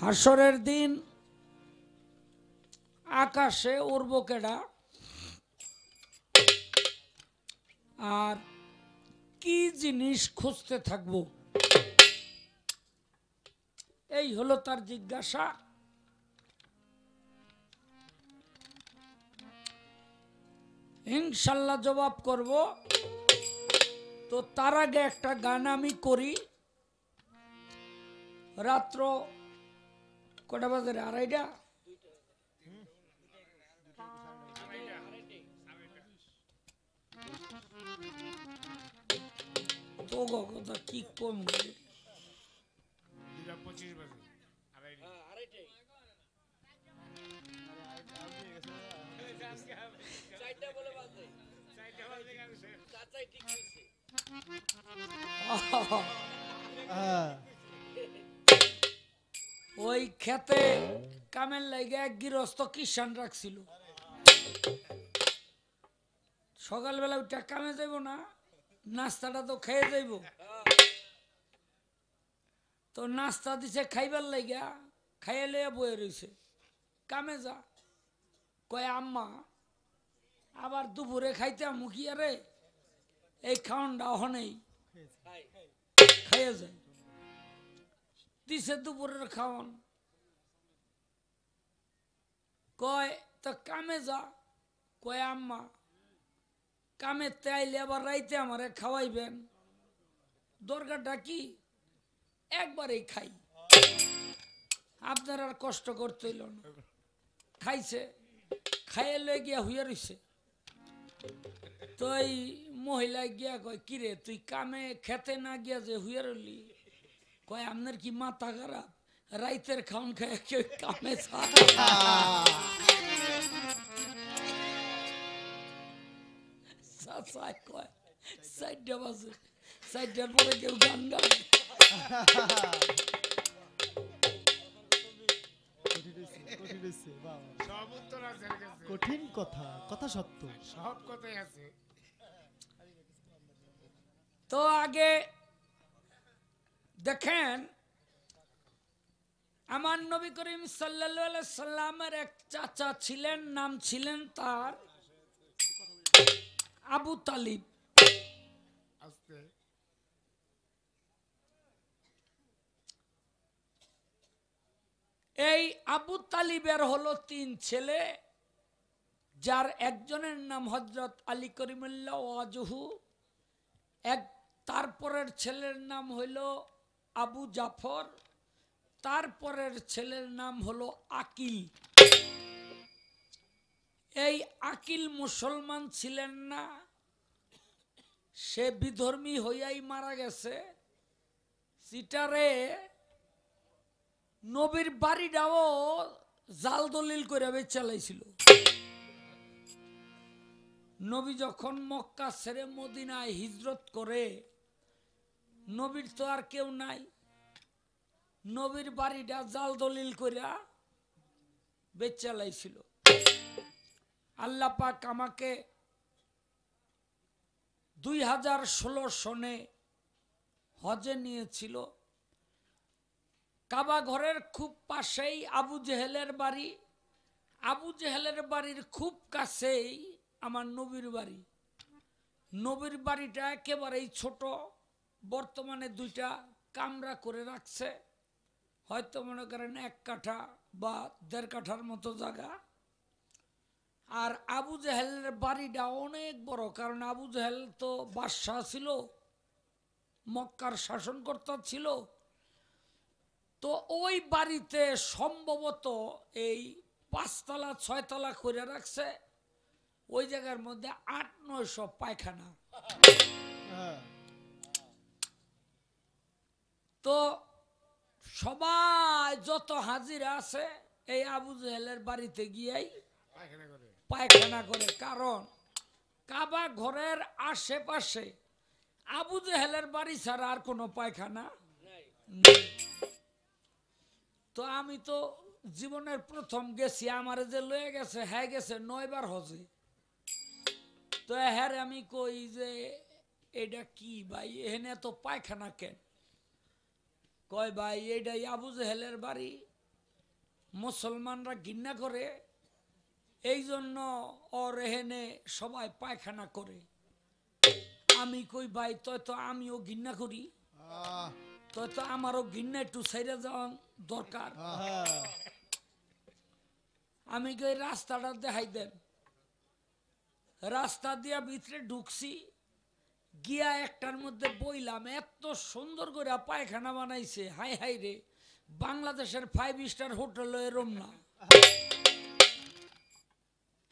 হাসরের দিন আকাশে উড়ব কেডা? আর কি জিনিস খুঁজতে থাকব? এই হলো তার জিজ্ঞাসা। ইনশাল্লাহ জবাব করব। তো তার আগে একটা গান আমি করি। রাত্র কটা বাজে রে? আড়াইটা? তো কথা কি কম পঁচিশ ওই খেতে কামের লাগে এক গৃহস্থ কিষান রাখছিল। সকালবেলা উঠে কামে যাইব না, নাস্তাটা তো খেয়ে যাইব। তো নাস্তা দিছে খাইবার লাগিয়া খাইয়ে লইয়া বয়ে রইছে। কামে যা। কয়, আম্মা, আবার দুপুরে খাইতে মুখি আরে? এই খাওয়ানটা হনেই খাইয়ে যায় দিছে দুপুরের খাওয়ান কয়, তো কামে যা। কয়, আম্মা, কামে তাইলে আবার রাইতে আমারে খাওয়াইবেন। দরকারটা কি? একবারেই খাই। আপনার আর কষ্ট করতে হইল না। খাইছে, খাইয়ে লয়ে গিয়া হইয়া রইছে। তো এই মহিলা গিয়া কয়, কিরে, তুই কামে খেতে না গিয়া যে হুইয়া রইলি? কয় আপনার কি মাথা খারাপ? রাইতের খাওন খায় কেউ কামে কয় চারটা বাজে চারটার পরে কেউ গান গায় কঠিন কথা কথা সত্য। সব কথাই আছে। তো আগে দেখেন, আমার নবী করিম সাল্লা সাল্লামের এক চাচা ছিলেন, নাম ছিলেন তার আবু তালিব। এই আবু তালিবের হলো তিন ছেলে, যার একজনের নাম হজরত আলী করিমুল্লাহ ওয়াজহু, এক তারপরের ছেলের নাম হইল আবু জাফর তারপরের ছেলের নাম হলো আকিল। এই আকিল মুসলমান ছিলেন না, সে বিধর্মী হইয়াই মারা গেছে। সিটারে নবীর বাড়িটাও জাল দলিল করে চালাইছিল নবী যখন মক্কা ছেড়ে মদিনায় হিজরত করে নবীর তো আর কেউ নাই। নবীর বাড়িটা জাল দলিল করিয়া বেচালাইছিল আল্লাহ পাক আমাকে দুই হাজার ষোলো সনে হজে নিয়েছিল। কাবা ঘরের খুব পাশেই আবু জেহেলের বাড়ি। আবু জেহেলের বাড়ির খুব কাছেই আমার নবীর বাড়ি। নবীর বাড়িটা একেবারেই ছোট। বর্তমানে দুইটা কামরা করে রাখছে। হয়তো মনে করেন এক কাঠা বা দেড় কাঠার মতো জায়গা। আর আবু জেহেলের বাড়িটা অনেক বড়, কারণ আবু জেহেল তো বাদশাহ ছিল, মক্কার শাসনকর্তা ছিল। তো ওই বাড়িতে সম্ভবত এই পাঁচতলা, ছয়তলা করে রাখছে। ওই জায়গার মধ্যে আট, নয়শো পায়খানা। হ্যাঁ। তো সবাই যত হাজিরা আছে এই আবু জেহেলের বাড়িতে গিয়েই পায়খানা করে। কারণ কাবা ঘরের আশেপাশে আবু জেহেলের বাড়ি ছাড়া আর কোনো পায়খানা তো আমি তো জীবনের প্রথম গেছি আমার যে লয়ে গেছে হ্যাঁ গেছে নয়বার হজে। তো হ্যাঁ আমি কই যে এটা কি ভাই? এখানে তো পায়খানা কেন? কয় ভাই এইটাই আবু জেহেলের বাড়ি। মুসলমানরা ঘৃণা করে। এই জন্য ওর এহেনে সবাই পায়খানা করে। আমি কই ভাই তয় তো আমিও ঘৃণা করি। তয় তো আমারও ঘৃণা একটু সাইডে যাওয়া দরকার। আমি কই রাস্তাটা দেখাই দেন। রাস্তা দিয়া ভিতরে ঢুকছি। গিয়া একটার মধ্যে বইলাম, এত সুন্দর করে পায়খানা বানাইছে হাই হাই রে। বাংলাদেশের ফাইভ স্টার হোটেল এরম না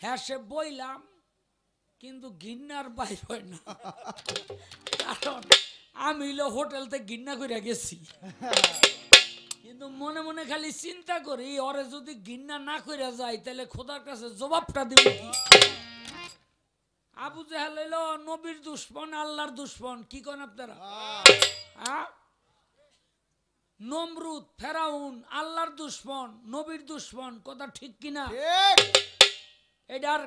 হ্যাঁ সে বইলাম, কিন্তু গিন্নার বাইর হয় না। কারণ আমি হোটেলতে গিন্না করে গেছি। কিন্তু মনে মনে খালি চিন্তা করি, ওরে যদি গিন্না না করে যায়, তাহলে খোদার কাছে জবাবটা দিব কি? আবু জাহাল হইল নবীর দুশ্মন আল্লাহর দুশ্মন। কি কোন আপনারা? নমরুদ ফেরাউন আল্লাহর দুশ্মন নবীর দুশ্মন কথা ঠিক কিনা? এটার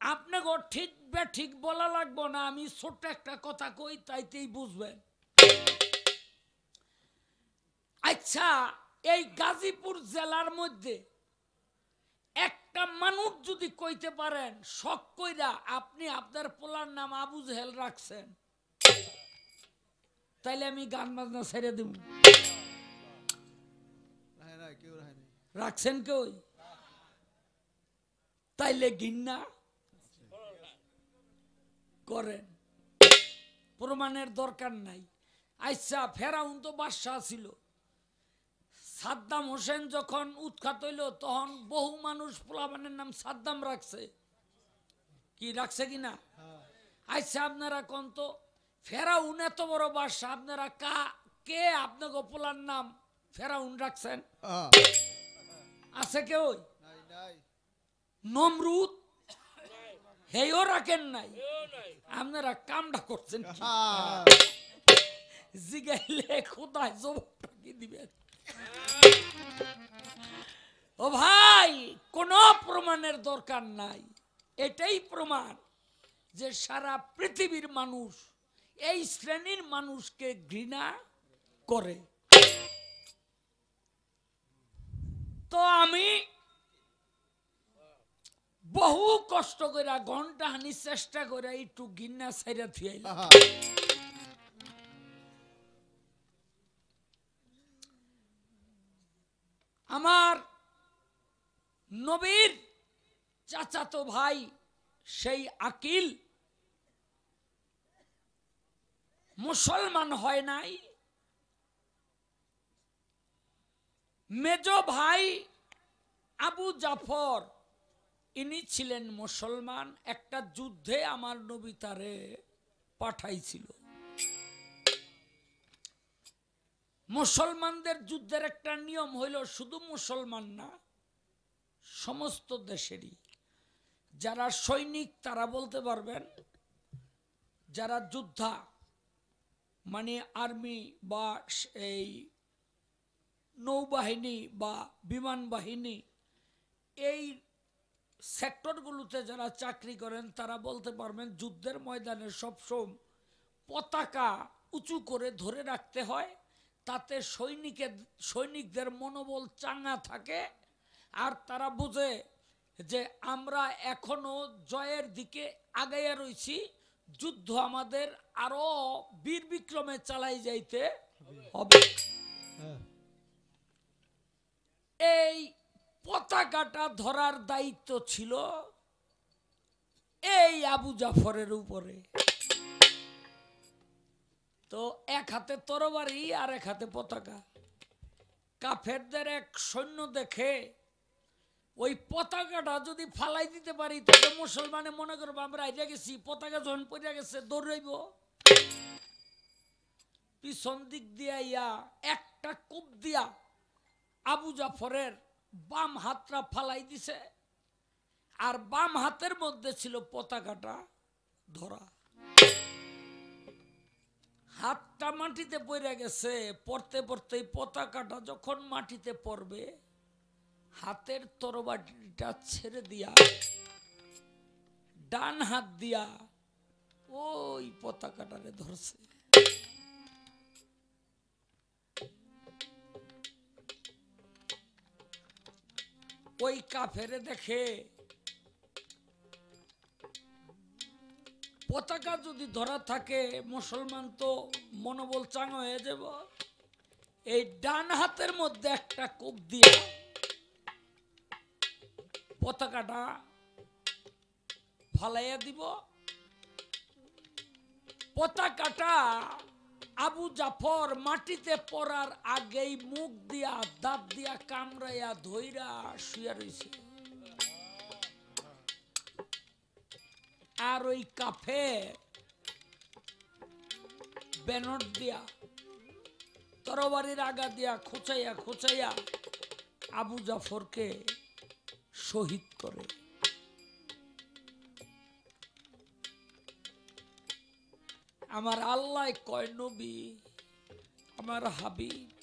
আপনাকে ঠিক বে ঠিক বলা লাগবো না আমি ছোট্ট একটা কথা কই তাইতেই বুঝবেন। আচ্ছা এই গাজীপুর জেলার মধ্যে একটা মানুষ যদি কইতে পারেন শখ কইরা আপনি আপনার পোলার নাম আবু জেহেল রাখছেন তাইলে আমি গান বাজনা ছেড়ে দেব রাখছেন কেউ তাইলে গিন্না করেন। প্রমাণের দরকার নাই। আচ্ছা ফেরাউন তো বাদশাহ ছিল। সাদ্দাম হোসেন যখন উৎখাত হইল তখন বহু মানুষ পোলাবানের নাম সাদ্দাম রাখছে। কি রাখছে কি না? হ্যাঁ আচ্ছা আপনারা কোন তো? ফেরাউন এত বড় বাদশাহ আপনারা কা কে আপনাকে পোলার নাম ফেরাউন রাখছেন? আছে কেউ? নমরুদ? হেও রাখেন নাই। আপনারা কামটা করছেন? আহ, জিগাইলে খোদায় জবাবটা কি দিবেন? ও ভাই, কোন প্রমাণের দরকার নাই। এটাই প্রমাণ যে সারা পৃথিবীর মানুষ এই শ্রেণির মানুষকে ঘৃণা করে। তো আমি বহু কষ্ট করে ঘণ্টা হানি চেষ্টা করে একটু গিন্না সাইরা থুয়াইলাম আমার নবীর চাচাতো ভাই সেই আকিল মুসলমান হয় নাই। মেজ ভাই আবু জাফর, ইনি ছিলেন মুসলমান, একটা যুদ্ধে আমার নবী তারে পাঠাইছিল। মুসলমানদের যুদ্ধের একটা নিয়ম হইল, শুধু মুসলমান না, সমস্ত দেশেরই। যারা সৈনিক, তারা বলতে পারবেন, যারা যোদ্ধা মানে আর্মি বা এই নৌবাহিনী বা বিমান বাহিনী, এই সেক্টরগুলোতে যারা চাকরি করেন, তারা বলতে পারবেন, যুদ্ধের ময়দানে সবসময় পতাকা উঁচু করে ধরে রাখতে হয়। তাতে সৈনিকের, সৈনিকদের মনোবল চাঙ্গা থাকে আর তারা বুঝে যে আমরা এখনও জয়ের দিকে আগাইয়া রয়েছি যুদ্ধ আমাদের আরও বীর বিক্রমে চালাই যাইতে হবে। এই পতাকাটা ধরার দায়িত্ব ছিল এই আবু জাফরের উপরে। তো এক হাতে তরবারি আর এক হাতে পতাকা। কাফেরদের এক সৈন্য দেখে ওই পতাকাটা যদি ফালাই দিতে পারি তবে মুসলমানে মনে করব, আমরা আইরা গেছি, পতাকা যখন পড়ে গেছে, দৌড়াইব। পিছন দিক দিয়া ইয়া একটা কূপ দিয়া আবু জাফরের বাম হাতটা ফালাই দিছে। আর বাম হাতের মধ্যে ছিল পতাকাটা ধরা। মাটিতে পড়ে গেছে, পড়তে পড়তে এই পতাকাটা যখন মাটিতে পড়বে, হাতের তরবারিটা ছেড়ে দিয়া, ডান হাত দিয়া ওই পতাকাটারে ধরছে। ওই কাফেরে দেখে পতাকা যদি ধরা থাকে, মুসলমান তো মনোবল চাঙ্গ হয়ে যাব। এই ডান হাতের মধ্যে একটা কোপ দিয়ে পতাকাটা ফালাইয়া দিব। পতাকাটা আবু জাফর মাটিতে পড়ার আগেই মুখ দিয়া, দাঁত দিয়া কামড়াইয়া ধইরা শুয়া রইছে। আর ওই কাফে ব্যানর দিয়া, তরবারির আগা দিয়া খোঁচাইয়া খোঁচাইয়া আবু জাফরকে শহীদ করে। আমার আল্লাহ কয় নবী, আমার হাবিব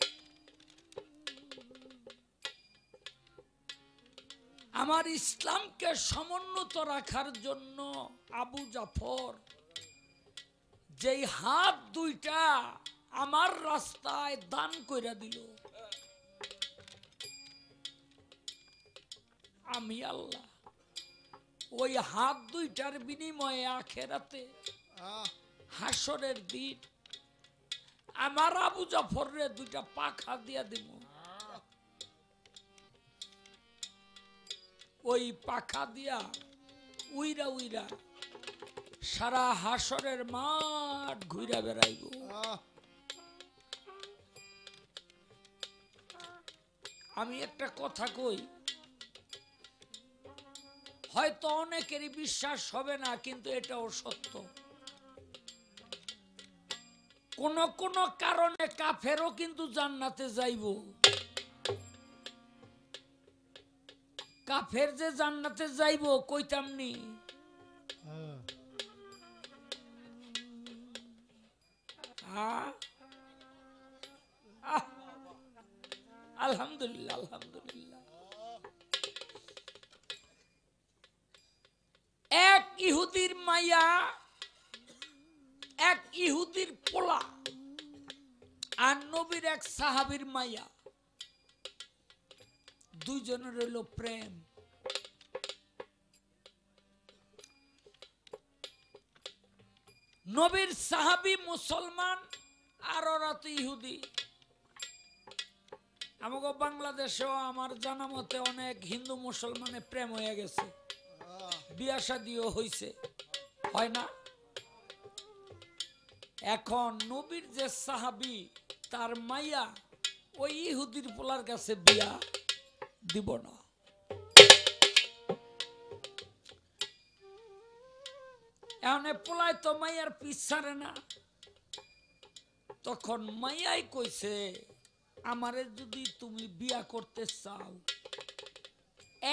আমার ইসলামকে সমুন্নত রাখার জন্য আবু জাফর যেই হাত দুইটা আমার রাস্তায় দান কইরা দিল। আমি আল্লাহ ওই হাত দুইটার বিনিময়ে আখেরাতে হাসরের দিন আমার আবু জাফরে দুইটা পাখা দিয়া দিব ওই পাখা দিয়া উইরা উইরা সারা হাসরের মাঠ ঘুরা বেড়াইব। আমি একটা কথা কই হয়তো অনেকেরই বিশ্বাস হবে না কিন্তু এটাও সত্য। কোন কোন কারণে কাফেরও কিন্তু জান্নাতে যাইব। কাফের যে জান্নাতে যাইব কইতামনি? আলহামদুলিল্লাহ আলহামদুলিল্লাহ। এক ইহুদির মাইয়া, এক ইহুদির পোলা, আর নবীর এক সাহাবীর মাইয়া। দুইজনের রইল প্রেম। নবীর সাহাবি মুসলমান আর ওরা তো ইহুদি। আমাকে বাংলাদেশেও আমার জানা মতে অনেক হিন্দু মুসলমানের প্রেম হয়ে গেছে। বিয়া শাদিও হইছে। হয় না? এখন নবীর যে সাহাবি, তার মাইয়া ওই ইহুদির পোলার কাছে বিয়া। দিব না। এখন এ পোলায় তো মাইয়ার পিছারে না। তখন মাইয়াই কইছে, আমারে যদি তুমি বিয়া করতে চাও,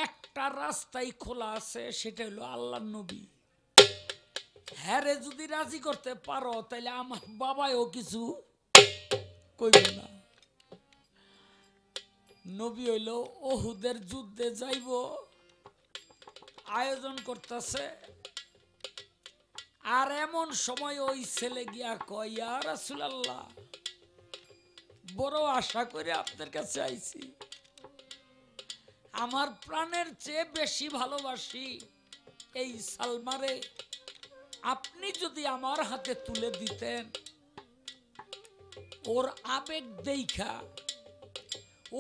একটা রাস্তাই খোলা আছে, সেটা হলো আল্লাহ নবী। হ্যারে যদি রাজি করতে পারো তাহলে আমার বাবাও কিছু কইব না। নবী হইল ওহুদের যুদ্ধে যাইব। আয়োজন করতেছে। আর এমন সময় ওই ছেলে গিয়া কয় রাসূলুল্লাহ, বড় আশা করে আপনার কাছে আইছি। আমার প্রাণের চেয়ে বেশি ভালোবাসি এই সালমারে। আপনি যদি আমার হাতে তুলে দিতেন, ওর আবেগ দেখা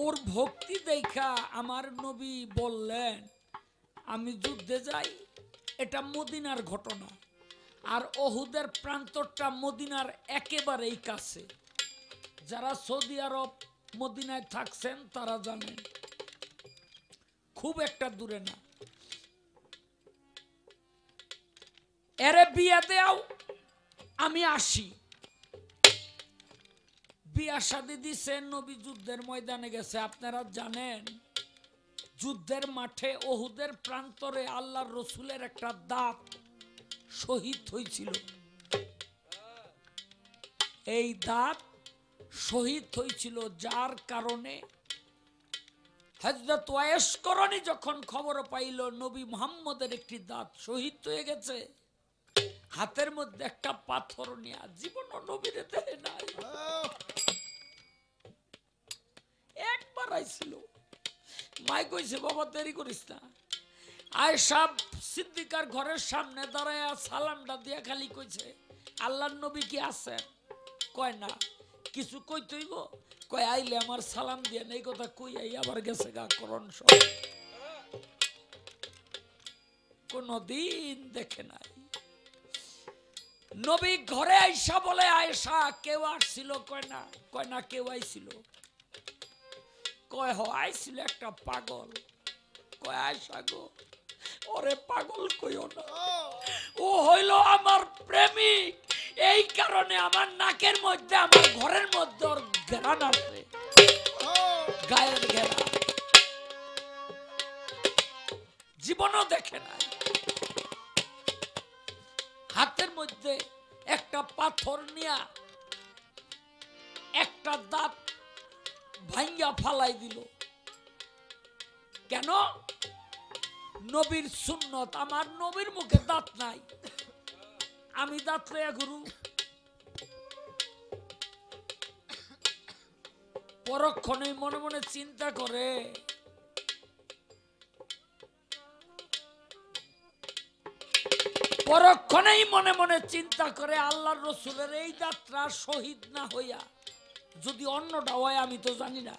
ওর ভক্তি দেখা আমার নবী বললেন, আমি যুদ্ধে যাই, এটা মদিনার ঘটনা। আর অহুদের প্রান্তরটা মদিনার একেবারেই কাছে। যারা সৌদি আরব মদিনায় থাকছেন, তারা জানেন, খুব একটা দূরে না। এরে বিয়া দেও আমি আসি। বিয়া দিছে নবী যুদ্ধের ময়দানে গেছে, আপনারা জানেন? যুদ্ধের মাঠে ওহুদের প্রান্তরে আল্লাহর রসুলের একটা দাঁত শহীদ হয়েছিল এই দাঁত শহীদ হয়েছিল যার কারণে হজরত ওয়াইস করণী যখন খবর পাইল, নবী মুহাম্মদের একটি দাঁত শহীদ হয়ে গেছে, হাতের মধ্যে একটা পাথর নিয়ে জীবন নবীরে দেয় নাই। একবার মাই কইছে, বাবা, দেরি করিস না। আয়সা সিদ্দিকার ঘরের সামনে দাঁড়ায় সালামটা দিয়া খালি কইছে আল্লাহর নবী কি আছেন? কয়, না। কিছু কই তৈব? কয়, আইলে আমার সালাম দিয়ে এই কথা কই আই, আবার গেছে গা করণ সব। কোনদিন দেখে নাই। নবী ঘরে আইসা বলে আয়সা কেউ আসছিল? কয়, না। কয়, না, কেউ আইছিল। কয় হ আইছিল একটা পাগল। কয়, আয়সা গো, ওরে পাগল কইও না। ও হইল আমার প্রেমিক। এই কারণে আমার নাকের মধ্যে, আমার ঘরের মধ্যে ওর ঘেরান আছে। গায়ের ঘেরা জীবনও দেখে নাই। হাতের মধ্যে একটা পাথর নিয়া একটা দাঁত ভাঙ্গা ফালাই দিল। কেন? নবীর সুন্নত, আমার নবীর মুখে দাঁত নাই। আমি দাঁত লইয়া গুরু পরক্ষণে মনে মনে চিন্তা করে, পরক্ষণেই মনে মনে চিন্তা করে, আল্লাহর রসুলের এই যাত্রা শহীদ না হইয়া যদি অন্যটা হয়, আমি তো জানি না।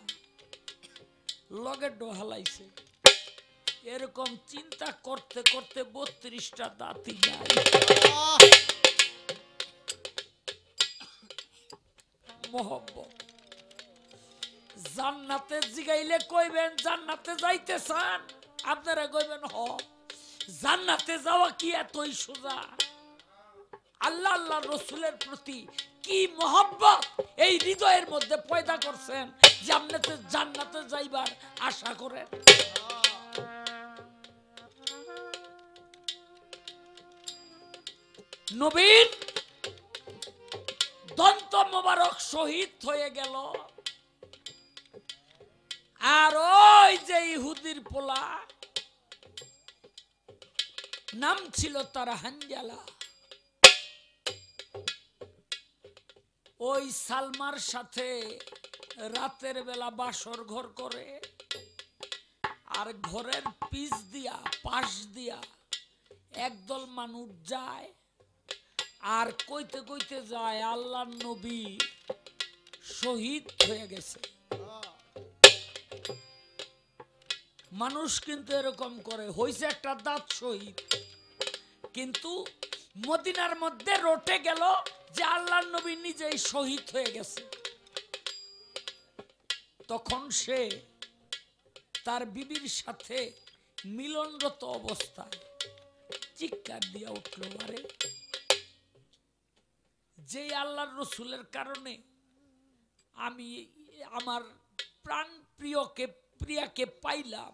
লগের ডো হালাইছে। এরকম চিন্তা করতে করতে বত্রিশটা দাঁতি যায় মোহব্বত। জান্নাতে জিগাইলে কইবেন, জান্নাতে যাইতে চান? আপনারা কইবেন, হ। জান্নাতে যাওয়া কি এতই সোজা? আল্লাহ আল্লাহ রসুলের প্রতি কি মোহাব্বত? এই হৃদয়ের মধ্যে পয়দা করছেন জান্নাতে জান্নাতে যাইবার আশা করেন। নবীন, দন্ত মোবারক শহীদ হয়ে গেল। আর ওই যে ইহুদির পোলা, নাম ছিল তার হাঞ্জালা ওই সালমার সাথে রাতের বেলা বাসর ঘর করে আর ঘরের পিস দিয়া, পাশ দিয়া একদল মানুষ যায় আর কইতে কইতে যায় আল্লাহ নবী শহীদ হয়ে গেছে। মানুষ কিন্তু এরকম করে, হইছে একটা দাঁত শহীদ। কিন্তু মদিনার মধ্যে রটে গেল যে আল্লাহ নবী নিজেই শহীদ হয়ে গেছে। তখন সে তার বিবির সাথে মিলনরত অবস্থায় চিৎকার দিয়া উঠল, আরে যে আল্লাহর রসুলের কারণে আমি আমার প্রাণ প্রিয়কে প্রিয়াকে পাইলাম,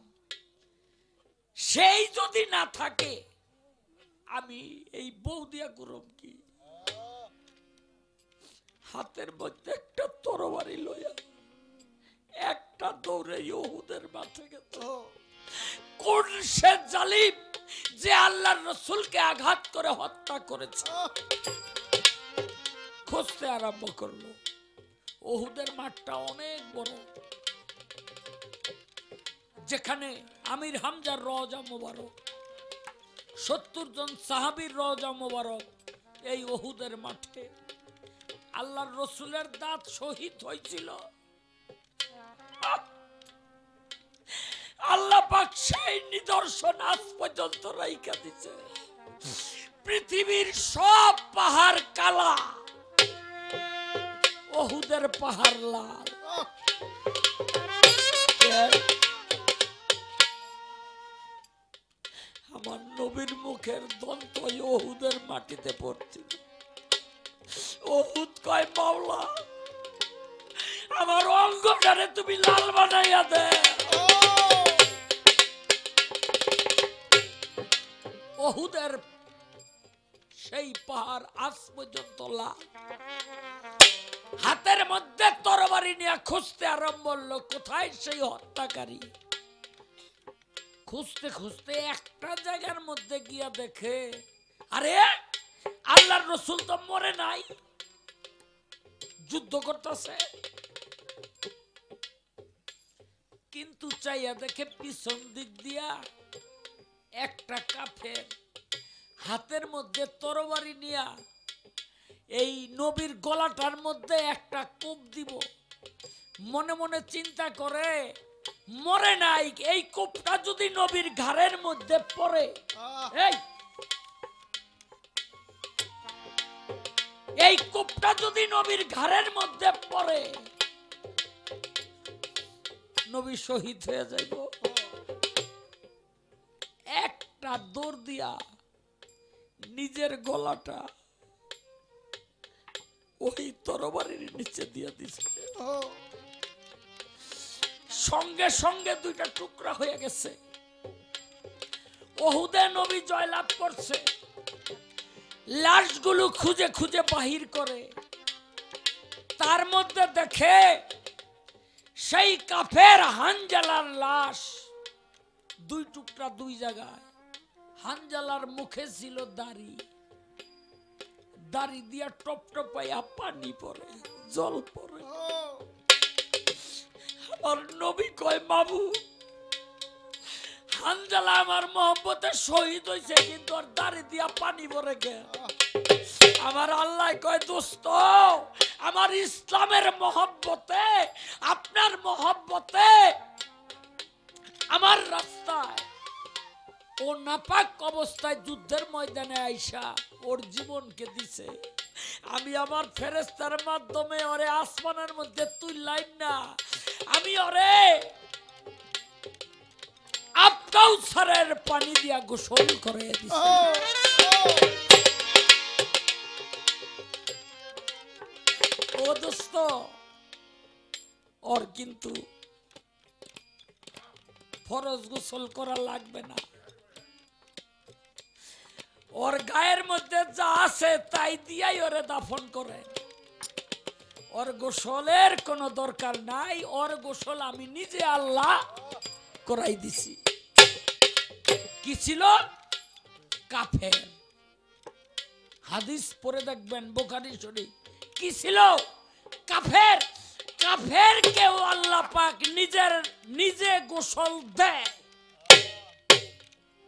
সেই যদি না থাকে, আমি এই বৌদিয়া করব কি হাতের মধ্যে একটা তরবারি লইয়া একটা দৌড়ে ইহুদের মাঠে গেছে কোন সে জালিম যে আল্লাহর রসুলকে আঘাত করে হত্যা করেছে? খুঁজতে আরম্ভ করল। ওহুদের মাঠটা অনেক বড়। যেখানে আমির হামজার রজা মোবারক সত্তর জন সাহাবির রজা মোবারক এই ওহুদের মাঠে আল্লাহর রসুলের দাঁত শহীদ হয়েছিল। আল্লাহ পাক সেই নিদর্শন আজ পর্যন্ত রাইকা দিছে। পৃথিবীর সব পাহাড় কালা। ওহুদের পাহাড় লাল। আমার নবীর মুখের দন্ত ওহুদের মাটিতে পড়ছিল। আমার তুমি লাল বানাইয়া দে। সেই পাহাড় আজ পর্যন্ত হাতের মধ্যে তরবারি নিয়ে খুঁজতে আরম্ভ করল কোথায় সেই হত্যাকারী? খুঁজতে খুঁজতে একটা জায়গার মধ্যে গিয়া দেখে, আরে আল্লাহর রসুল তো মরে নাই। যুদ্ধ করতেছে। কিন্তু চাইয়া দেখে পিছন দিক দিয়া একটা কাফের হাতের মধ্যে তরবারি নিয়া এই নবীর গলাটার মধ্যে একটা কোপ দিব। মনে মনে চিন্তা করে মরে নাই এই কোপটা যদি নবীর ঘাড়ের মধ্যে পড়ে এই এই কোপটা যদি নবীর ঘাড়ের মধ্যে পড়ে, নবী শহীদ হয়ে যাইব। একটা দৌড় দিয়া নিজের গলাটা ওই তরবারির নিচে দিয়ে দিছে। সঙ্গে সঙ্গে দুইটা টুকরা হয়ে গেছে। ওহুদে নবী জয়লাভ করছে। লাশগুলো খুঁজে খুঁজে বাহির করে। তার মধ্যে দেখে সেই কাফের হানজালার লাশ দুই টুকরা দুই জায়গায়। হানজালার মুখে ছিল দাড়ি। দাড়ি দিয়া টপ টপাইয়া পানি পড়ে জল ও, আর নবী কয় বাবু হানজালা আমার মহব্বতে শহীদ হয়েছে কিন্তু আর দাড়ি দিয়া পানি ভরে গে। আমার আল্লাহ কয়, দোস্ত, আমার ইসলামের মহব্বতে, আপনার মহব্বতে, আমার রাস্তায় ও নাপাক অবস্থায় যুদ্ধের ময়দানে আইসা ওর জীবনকে দিছে। আমি আমার ফেরেস্তার মাধ্যমে ওরে আসমানের মধ্যে তুললাম না। আমি ওরে আপকাউসারের পানি দিয়া গোসল করে ও দোস্ত ওর কিন্তু ফরজ গোসল করা লাগবে না। ওর গায়ের মধ্যে যা আছে তাই দিয়াই ওরে দাফন করে। ওর গোসলের কোনো দরকার নাই ওর গোসল আমি নিজে আল্লাহ করাই দিছি। কি ছিল? কাফের। হাদিস পড়ে দেখবেন, বোখারি শরীফ। কি ছিল? কাফের। কাফের কেউ আল্লাহ পাক নিজের, নিজে গোসল দেয়।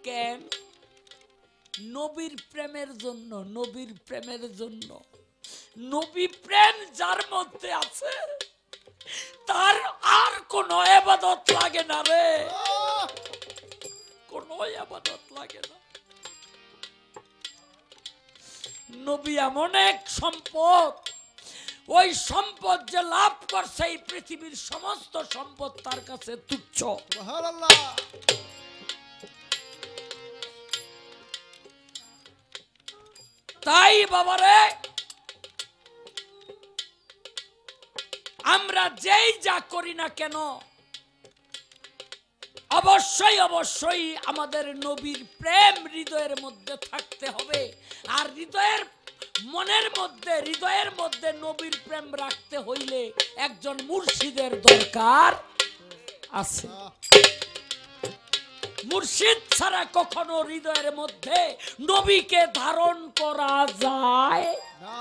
কেন? নবীর প্রেমের জন্য, নবীর প্রেমের জন্য। নবী প্রেম যার মধ্যে আছে, তার আর কোনো এবাদত লাগে না রে। আহ, কোনো আবাদত লাগে না নবী এমন এক সম্পদ ওই সম্পদ যে লাভ করছে এই পৃথিবীর সমস্ত সম্পদ তার কাছে তুচ্ছ। তাই বাবারে আমরা যেই যা করি না কেন অবশ্যই অবশ্যই আমাদের নবীর প্রেম হৃদয়ের মধ্যে থাকতে হবে। আর হৃদয়ের মনের মধ্যে হৃদয়ের মধ্যে নবীর প্রেম রাখতে হইলে একজন মুর্শিদের দরকার আছে। মুর্শিদ ছাড়া কখনো হৃদয়ের মধ্যে নবীকে ধারণ করা যায় না,